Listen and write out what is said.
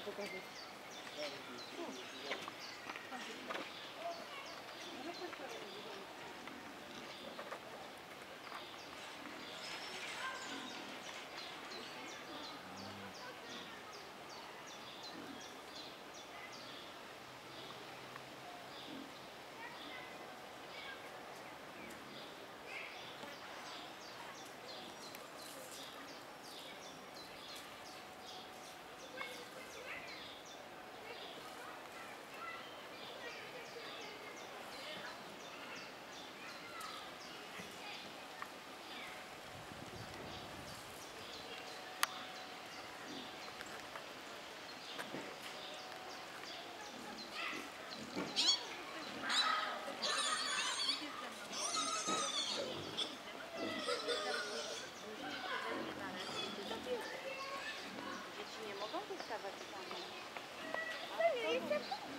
pokazać. Dzieci Mr. Pink.